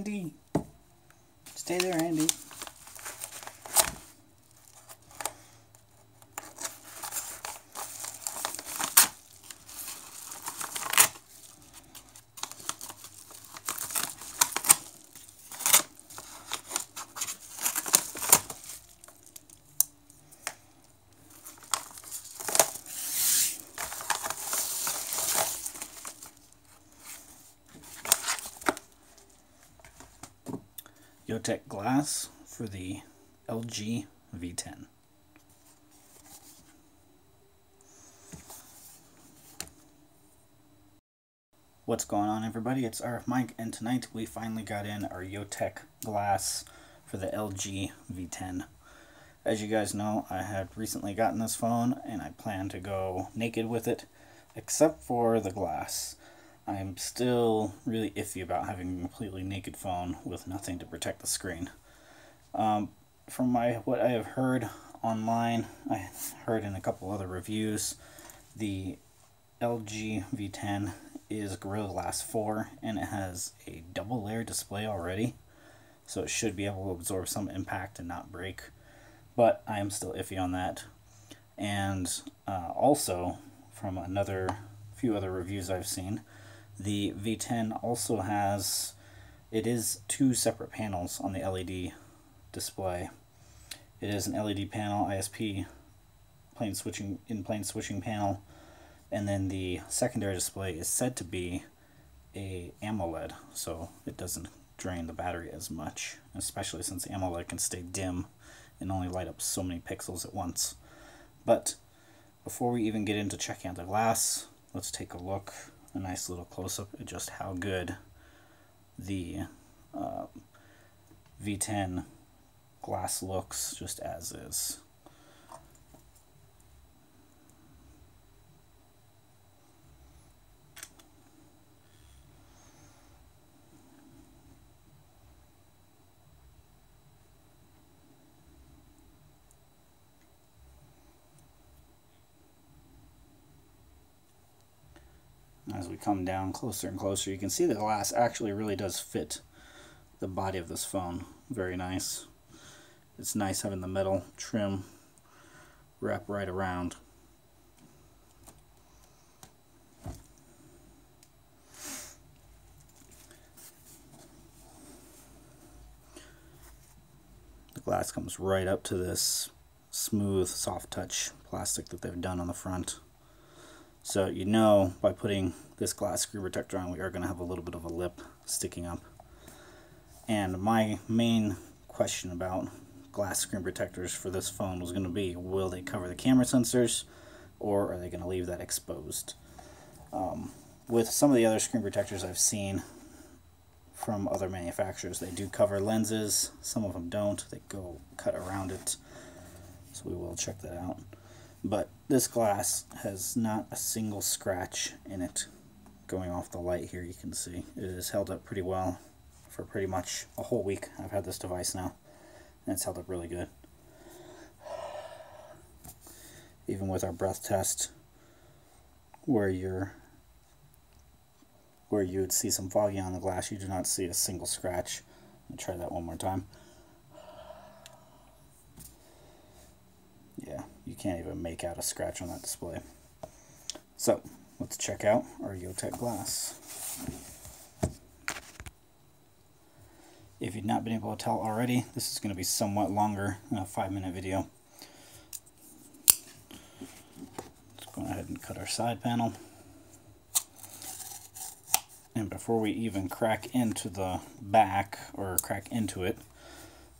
Andy. Stay there, Andy. YooTech glass for the LG V10. What's going on everybody? It's RF Mike and tonight we finally got in our YooTech glass for the LG V10. As you guys know, I had recently gotten this phone and I plan to go naked with it except for the glass. I'm still really iffy about having a completely naked phone with nothing to protect the screen. Um, from my what I have heard online, I heard in a couple other reviews, the LG V10 is Gorilla Glass 4 and it has a double layer display already, so it should be able to absorb some impact and not break. But I am still iffy on that. And uh, also, from another few other reviews I've seen, the V10 also has, it is two separate panels on the LED display. It is an LED panel, ISP, plane switching in plane switching panel, and then the secondary display is said to be a AMOLED, so it doesn't drain the battery as much, especially since AMOLED can stay dim and only light up so many pixels at once. But before we even get into checking out the glass, let's take a look a nice little close-up at just how good the uh, V10 glass looks just as is. As we come down closer and closer, you can see the glass actually really does fit the body of this phone. Very nice. It's nice having the metal trim wrap right around. The glass comes right up to this smooth, soft touch plastic that they've done on the front. So you know by putting this glass screen protector on, we are going to have a little bit of a lip sticking up. And my main question about glass screen protectors for this phone was going to be, will they cover the camera sensors or are they going to leave that exposed? Um, with some of the other screen protectors I've seen from other manufacturers, they do cover lenses, some of them don't, they go cut around it, so we will check that out. But this glass has not a single scratch in it going off the light here you can see. It has held up pretty well for pretty much a whole week. I've had this device now and it's held up really good. Even with our breath test where you're where you would see some foggy on the glass, you do not see a single scratch. Let me try that one more time. yeah, you can't even make out a scratch on that display. So, let's check out our YooTech glass. If you've not been able to tell already, this is going to be somewhat longer a five minute video. Let's go ahead and cut our side panel. And before we even crack into the back, or crack into it,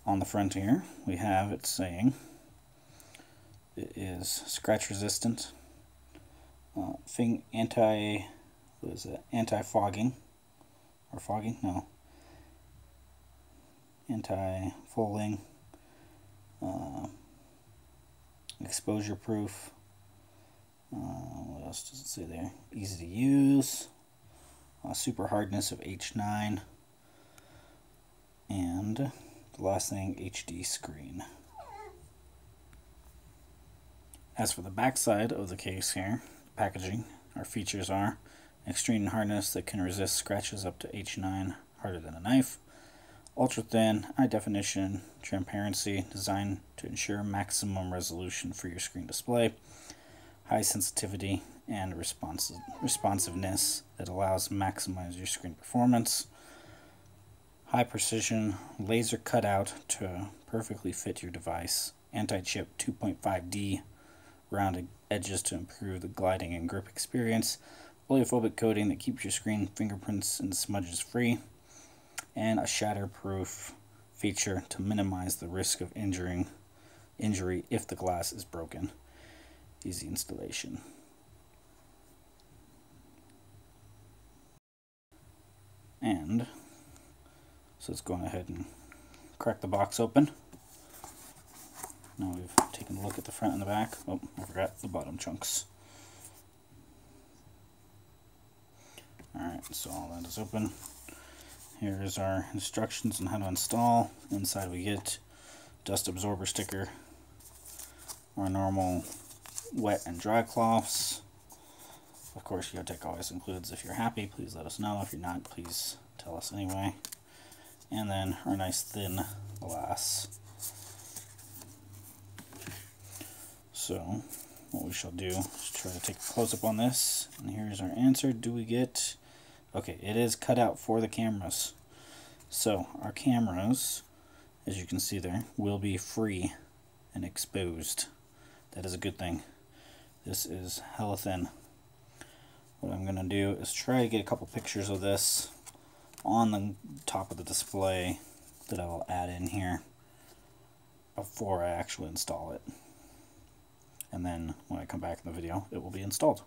on the front here, we have it saying it is scratch resistant, uh, thing anti, what is it, anti-fogging, or fogging, no, anti-folding, uh, exposure proof, uh, what else does it say there, easy to use, uh, super hardness of H9, and the last thing, HD screen. As for the backside of the case here, packaging, our features are extreme hardness that can resist scratches up to H9 harder than a knife, ultra thin, high definition, transparency, designed to ensure maximum resolution for your screen display, high sensitivity, and responsive, responsiveness that allows maximize your screen performance, high precision, laser cutout to perfectly fit your device, anti-chip 2.5D, rounded edges to improve the gliding and grip experience, oleophobic coating that keeps your screen fingerprints and smudges free, and a shatterproof feature to minimize the risk of injuring injury if the glass is broken. Easy installation. And so let's go ahead and crack the box open. Now we've look at the front and the back. Oh, I forgot the bottom chunks. Alright, so all that is open. Here is our instructions on how to install. Inside we get dust absorber sticker, our normal wet and dry cloths. Of course, YooTech always includes if you're happy, please let us know. If you're not, please tell us anyway. And then our nice thin glass. So, what we shall do is try to take a close-up on this. And here's our answer. Do we get Okay, it is cut out for the cameras. So our cameras, as you can see there, will be free and exposed. That is a good thing. This is hella thin. What I'm going to do is try to get a couple pictures of this on the top of the display that I will add in here before I actually install it. And then when I come back in the video, it will be installed.